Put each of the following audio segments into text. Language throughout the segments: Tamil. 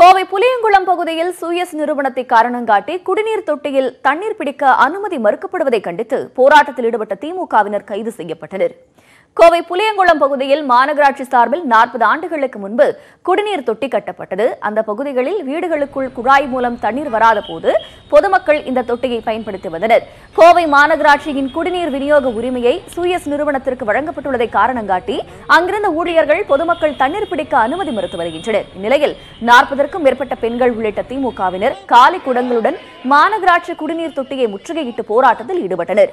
கோவை புளியங்குளம் பகுதியில் சூயஸ் நிறுவனத்தை காரணம் காட்டி குடிநீர் தொட்டியில் தண்ணீர் பிடிக்க அனுமதி மறுக்கப்படுவதை கண்டித்து போராட்டத்தில் ஈடுபட்ட திமுகவினர் கைது செய்யப்பட்டனர். கோவை புளியங்குளம் பகுதியில் மாநகராட்சி சார்பில் நாற்பது ஆண்டுகளுக்கு முன்பு குடிநீர் தொட்டி கட்டப்பட்டது. அந்த பகுதிகளில் வீடுகளுக்குள் குழாய் மூலம் தண்ணீர் வராத போது பொதுமக்கள் இந்த தொட்டியை பயன்படுத்தி வந்தனர். கோவை மாநகராட்சியின் குடிநீர் விநியோக உரிமையை சூயஸ் நிறுவனத்திற்கு வழங்கப்பட்டுள்ளதை காரணங்காட்டி அங்கிருந்த ஊழியர்கள் பொதுமக்கள் தண்ணீர் பிடிக்க அனுமதி மறுத்து வருகின்றனர். இந்நிலையில் நாற்பதற்கும் மேற்பட்ட பெண்கள் உள்ளிட்ட திமுகவினர் காலி குடங்களுடன் மாநகராட்சி குடிநீர் தொட்டியை முற்றுகையிட்டு போராட்டத்தில் ஈடுபட்டனர்.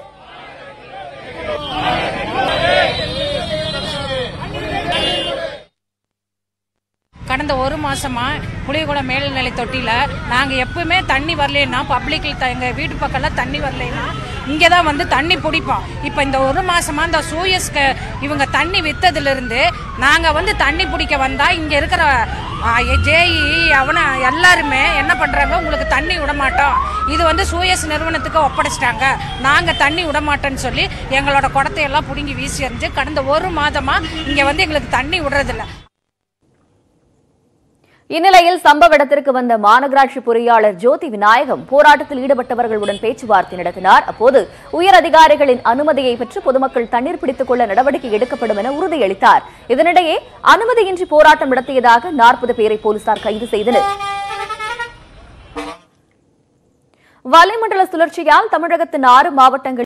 கடந்த ஒரு மாசமா புளியகுளம் மேல்நிலை தொட்டியில நாங்க எப்பவுமே தண்ணி வரலைன்னா பப்ளிக்ல எங்க வீட்டு பக்கம்லாம் தண்ணி வரலைன்னா இங்கே தான் வந்து தண்ணி பிடிப்போம். இப்போ இந்த ஒரு மாசமா இந்த சூயஸ்க்கு இவங்க தண்ணி வித்ததுல இருந்து நாங்க வந்து தண்ணி பிடிக்க வந்தா இங்க இருக்கிற ஜேஇ அவன எல்லாருமே என்ன பண்றாங்க உங்களுக்கு தண்ணி விட மாட்டோம் இது வந்து சூயஸ் நிறுவனத்துக்கு ஒப்படைச்சிட்டாங்க. நாங்க தண்ணி விட மாட்டோம்னு சொல்லி எங்களோட குடத்தையெல்லாம் பிடுங்கி வீசி எறிஞ்சு கடந்த ஒரு மாதமா இங்க வந்து எங்களுக்கு தண்ணி விடுறதில்ல. இந்நிலையில் சம்பவ இடத்திற்கு வந்த மாநகராட்சி பொறியாளர் ஜோதி விநாயகம் போராட்டத்தில் ஈடுபட்டவர்களுடன் பேச்சுவார்த்தை நடத்தினார். அப்போது உயர் அதிகாரிகளின் அனுமதியை பெற்று பொதுமக்கள் தண்ணீர் பிடித்துக் கொள்ள நடவடிக்கை எடுக்கப்படும் என உறுதியளித்தார். இதனிடையே அனுமதியின்றி போராட்டம் நடத்தியதாக நாற்பது பேரை போலீசார் கைது செய்தனர். வளிமண்டல சுழற்சியால் தமிழகத்தின் ஆறு மாவட்டங்கள்